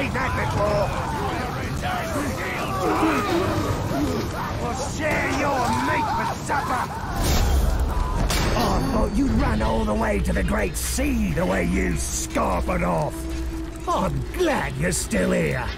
seen that before. We'll share your meat for supper. Oh, I thought you'd run all the way to the Great Sea the way you scarpered off. I'm glad you're still here.